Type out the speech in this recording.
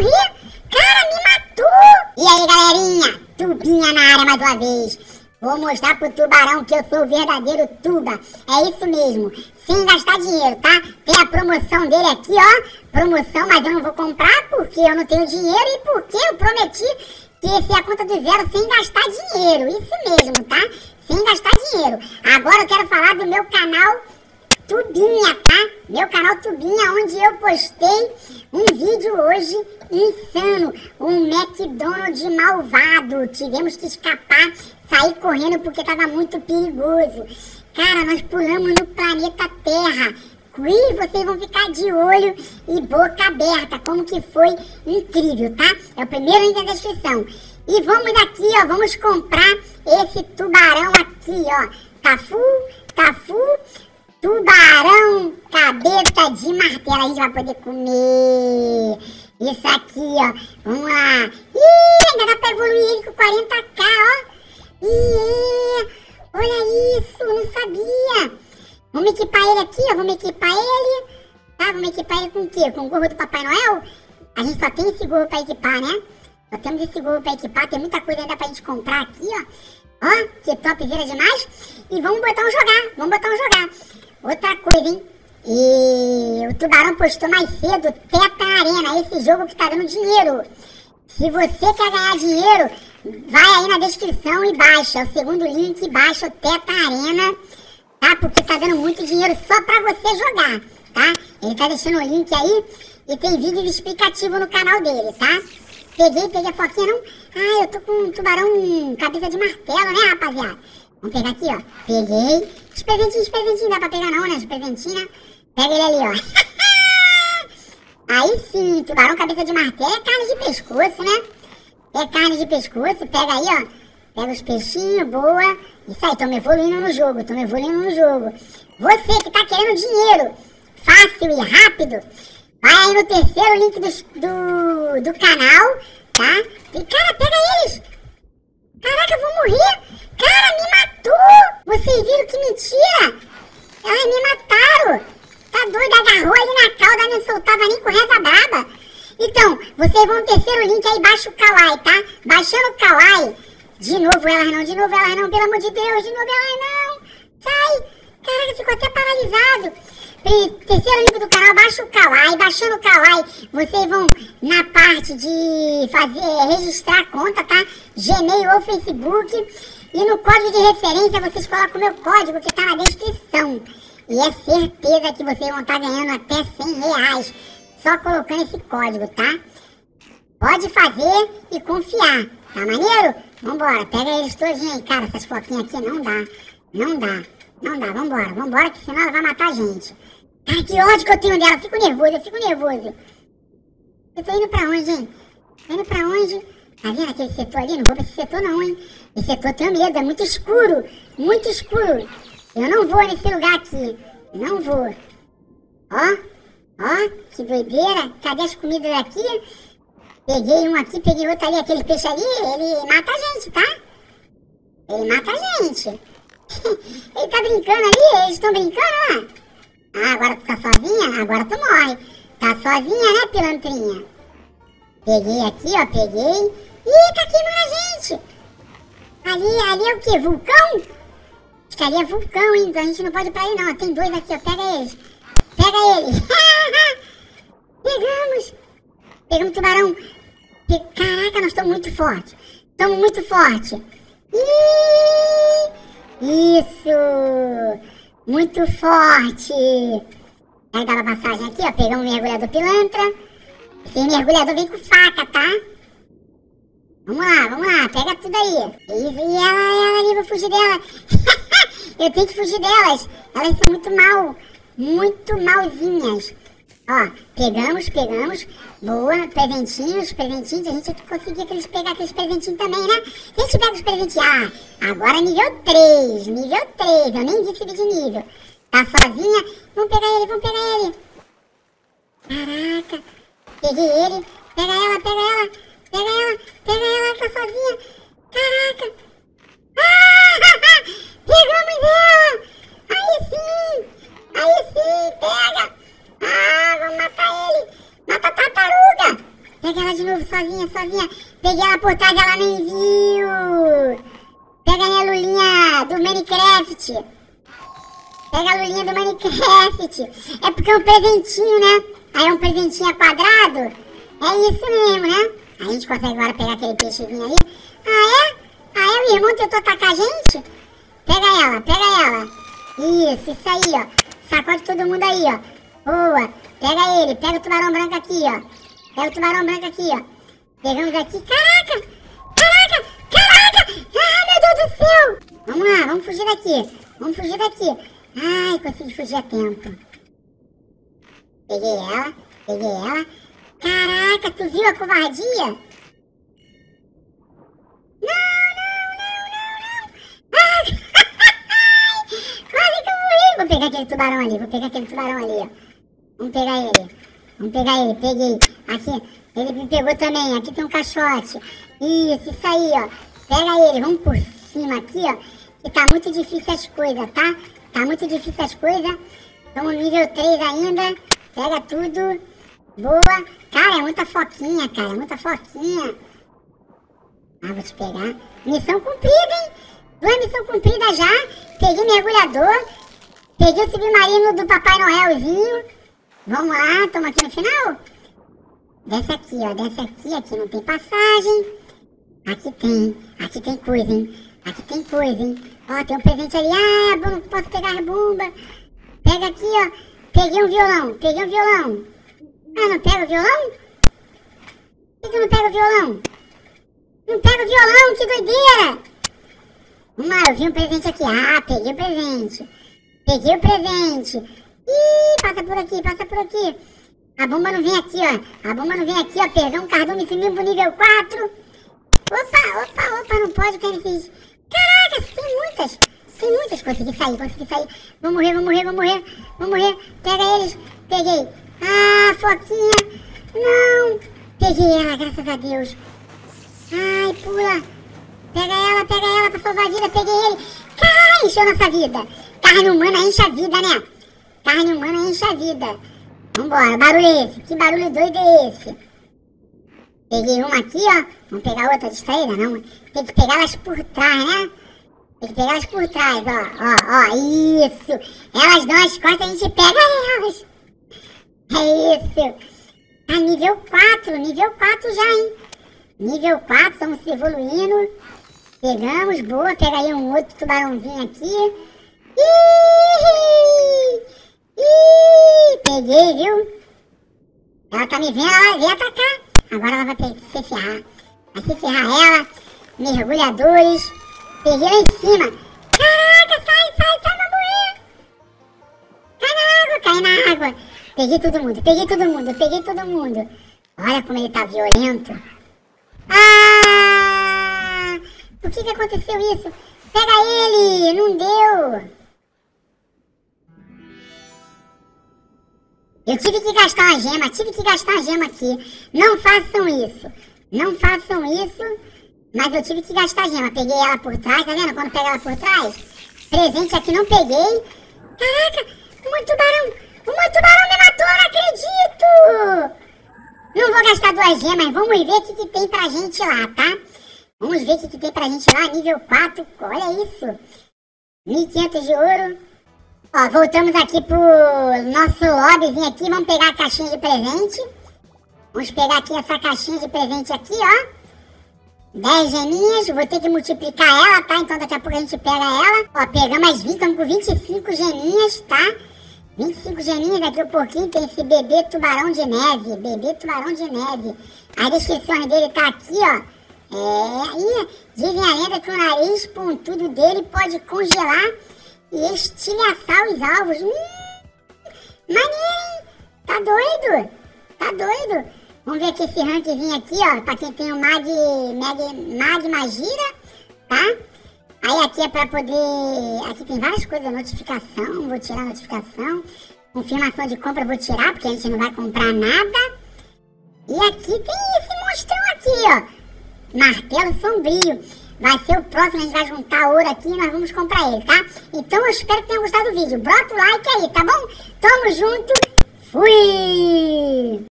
morrer! Cara, me matou! E aí, galerinha? Tubinha na área mais uma vez. Vou mostrar pro tubarão que eu sou o verdadeiro tuba. É isso mesmo. Sem gastar dinheiro, tá? Tem a promoção dele aqui, ó. Promoção, mas eu não vou comprar porque eu não tenho dinheiro e porque eu prometi que esse é a conta do zero sem gastar dinheiro. Isso mesmo, tá? Sem gastar dinheiro. Agora eu quero falar do meu canal Tubinha, tá? Meu canal Tubinha, onde eu postei um vídeo hoje insano. Um McDonald's malvado. Tivemos que escapar, sair correndo porque tava muito perigoso. Cara, nós pulamos no planeta Terra. E vocês vão ficar de olho e boca aberta, como que foi incrível, tá? É o primeiro link na descrição. E vamos aqui, ó, vamos comprar esse tubarão aqui, ó. Tafu, tafu, tubarão, cabeça de martelo. A gente vai poder comer isso aqui, ó. Vamos lá. Ih, ainda dá pra evoluir ele com 40k, ó. Ih, olha isso, não sabia. Vamos equipar ele aqui, ó. Vamos equipar ele. Tá, vamos equipar ele com o quê? Com o gorro do Papai Noel? A gente só tem esse gorro pra equipar, né? Só temos esse gorro pra equipar. Tem muita coisa ainda pra gente comprar aqui, ó. Ó, que topzera demais. E vamos botar um jogar. Vamos botar um jogar. Outra coisa, hein? E o Tubarão postou mais cedo Teta Arena, esse jogo que tá dando dinheiro. Se você quer ganhar dinheiro, vai aí na descrição e baixa. É o segundo link, baixa o Teta Arena, tá? Porque tá dando muito dinheiro só pra você jogar, tá? Ele tá deixando o link aí e tem vídeos explicativos no canal dele, tá? Peguei, peguei a foquinha, não. Ah, eu tô com um tubarão cabeça de martelo, né, rapaziada? Vamos pegar aqui, ó. Peguei. Os presentinhos, os dá pra pegar não, né? Os? Pega ele ali, ó. Aí sim, tubarão cabeça de martelo é carne de pescoço, né? É carne de pescoço, pega aí, ó. Pega os peixinhos, boa. Isso aí, tamo evoluindo no jogo, tamo evoluindo no jogo. Você que tá querendo dinheiro fácil e rápido, vai aí no terceiro link do, do, do canal, tá? E, cara, pega eles. Caraca, eu vou morrer. Cara, me matou. Vocês viram que mentira? Elas me mataram. Tá doido, agarrou ali na cauda, não soltava nem com reza braba. Então, vocês vão terceiro link aí, baixa o Kawaii, tá? Baixando o Kawaii. De novo elas não, de novo elas não, pelo amor de Deus, de novo elas não. Sai. Caraca, ficou até paralisado. Terceiro link do canal, baixa o Kawaii. Baixando o Kawaii, vocês vão na parte de fazer, registrar a conta, tá? Gmail ou Facebook. E no código de referência vocês colocam o meu código que tá na descrição. E é certeza que vocês vão estar tá ganhando até 100 reais só colocando esse código, tá? Pode fazer e confiar, tá maneiro? Vambora, pega eles todos aí. Cara, essas foquinhas aqui não dá, não dá, não dá. Vambora, vambora, que senão ela vai matar a gente. Cara, que ódio que eu tenho dela. Eu fico nervoso, eu fico nervoso. Eu tô indo pra onde, hein? Tô indo pra onde? Tá vendo aquele setor ali? Não vou pra esse setor não, hein? Esse setor tenho medo, é muito escuro. Muito escuro. Eu não vou nesse lugar aqui. Não vou. Ó, ó, que doideira. Cadê as comidas aqui? Peguei um aqui, peguei outro ali. Aquele peixe ali, ele mata a gente, tá? Ele mata a gente. ele tá brincando ali, eles estão brincando, ó. Ah, agora tu tá sozinha? Agora tu morre. Tá sozinha, né, pilantrinha? Peguei aqui, ó, peguei. Ih, tá queimando a gente. Ali, ali é o que? Vulcão? Acho que ali é vulcão, hein? Então a gente não pode ir pra aí, não. Tem dois aqui, ó. Pega eles. Pega eles. Pegamos. Pegamos tubarão. Caraca, nós estamos muito fortes. Estamos muito fortes. Isso. Muito forte. Aí uma passagem aqui, ó. Pegamos um mergulhador pilantra. Esse mergulhador vem com faca, tá? Vamos lá, vamos lá, pega tudo aí. E, e ela, ela ali, vou fugir dela. eu tenho que fugir delas. Elas são muito mal, muito malzinhas. Ó, pegamos, pegamos. Boa, presentinhos, presentinhos. A gente conseguir aqueles, pegar aqueles presentinhos também, né? A gente pega os presentinhos. Ah, agora nível 3, nível 3. Eu nem disse de nível. Tá sozinha? Vamos pegar ele, vamos pegar ele. Caraca. Peguei ele. Pega ela, pega ela. Pega ela, pega ela, tá sozinha. Caraca. Ah, pegamos ela. Aí sim. Aí sim, pega. Ah, vamos matar ele. Mata a tartaruga. Pega ela de novo, sozinha, sozinha. Peguei ela por trás, ela nem viu. Pega a lulinha do Minecraft. Pega a lulinha do Minecraft. É porque é um presentinho, né? Aí é um presentinho quadrado. É isso mesmo, né? A gente consegue agora pegar aquele peixinho ali. Ah, é? Ah, é? O irmão tentou atacar a gente? Pega ela, pega ela. Isso, isso aí, ó. Sacode todo mundo aí, ó. Boa. Pega ele, pega o tubarão branco aqui, ó. Pega o tubarão branco aqui, ó. Pegamos aqui. Caraca! Caraca! Caraca! Ah, meu Deus do céu! Vamos lá, vamos fugir daqui. Vamos fugir daqui. Ai, consegui fugir a tempo. Peguei ela, peguei ela. Caraca, tu viu a covardia? Não, não, não, não, não. Quase que eu morri. Vou pegar aquele tubarão ali, vou pegar aquele tubarão ali, ó. Vamos pegar ele. Vamos pegar ele, peguei. Aqui, ele me pegou também. Aqui tem um caixote. Isso, isso aí, ó. Pega ele, vamos por cima aqui, ó. Que tá muito difícil as coisas, tá? Tá muito difícil as coisas. No nível 3 ainda. Pega tudo. Boa. Cara, é muita foquinha, cara. É muita foquinha. Ah, vou te pegar. Missão cumprida, hein? Duas missão cumprida já. Peguei mergulhador. Peguei o submarino do Papai Noelzinho. Vamos lá, estamos aqui no final? Desce aqui, ó. Desce aqui. Aqui não tem passagem. Aqui tem. Aqui tem coisa, hein? Aqui tem coisa, hein? Ó, tem um presente ali. Ah, não posso pegar a bomba. Pega aqui, ó. Peguei um violão. Peguei um violão. Ah, não pega o violão? Por que tu não pega o violão? Não pega o violão, que doideira! Vamos lá, eu vi um presente aqui. Ah, peguei o presente. Peguei o presente. Ih, passa por aqui, passa por aqui. A bomba não vem aqui, ó. A bomba não vem aqui, ó. Perdão, cardume sumiu nível 4. Opa, opa, opa, não pode, ele fez? Caraca, tem muitas. Tem muitas. Consegui sair, consegui sair. Vou morrer, vou morrer, vou morrer. Vou morrer. Pega eles. Peguei. Foquinha. Não. Peguei ela, graças a Deus. Ai, pula. Pega ela, pega ela pra salvar a vida. Peguei ele. Cai, encheu nossa vida. Carne humana enche a vida, né? Carne humana enche a vida. Vambora, barulho é esse? Que barulho doido é esse? Peguei uma aqui, ó. Vamos pegar outra distraída, não? Tem que pegar elas por trás, né? Tem que pegar elas por trás, ó. Ó, ó, isso. Elas dão as costas, a gente pega elas. É isso. Tá nível 4, nível 4 já, hein? Nível 4, estamos evoluindo. Pegamos, boa. Pega aí um outro tubarãozinho aqui. Ih, ih, peguei, viu? Ela tá me vendo, ela vir atacar. Agora ela vai se ferrar. Vai se ferrar ela. Mergulhadores. Peguei lá em cima. Peguei todo mundo, peguei todo mundo, peguei todo mundo. Olha como ele tá violento. Ah! Por que que aconteceu isso? Pega ele! Não deu! Eu tive que gastar uma gema, tive que gastar uma gema aqui. Não façam isso. Não façam isso. Mas eu tive que gastar gema. Peguei ela por trás, tá vendo? Quando pega ela por trás. Presente aqui não peguei. Caraca, um tubarão. Um tubarão me matou, não acredito. Não vou gastar duas gemas. Vamos ver o que, que tem pra gente lá, tá? Vamos ver o que, que tem pra gente lá. Nível 4. Olha isso. 1.500 de ouro. Ó, voltamos aqui pro nosso lobbyzinho aqui. Vamos pegar a caixinha de presente. Vamos pegar aqui essa caixinha de presente aqui, ó. 10 geminhas, vou ter que multiplicar ela, tá? Então daqui a pouco a gente pega ela. Ó, pegamos as 20, estamos com 25 geminhas, tá? 25 geminhas, aqui o porquinho tem esse bebê tubarão de neve. Bebê tubarão de neve. A descrição dele tá aqui, ó. É, e dizem a lenda que o nariz pontudo dele pode congelar e estilhaçar os alvos. Hum, maneiro, Tá doido? Tá doido? Vamos ver aqui esse rankzinho aqui, ó. Pra quem tem o Mag, Mag, Mag Magira, tá? Aí aqui é pra poder... Aqui tem várias coisas, notificação, vou tirar a notificação. Confirmação de compra vou tirar, porque a gente não vai comprar nada. E aqui tem esse monstrão aqui, ó. Martelo sombrio. Vai ser o próximo, a gente vai juntar ouro aqui e nós vamos comprar ele, tá? Então eu espero que tenham gostado do vídeo. Bota o like aí, tá bom? Tamo junto. Fui!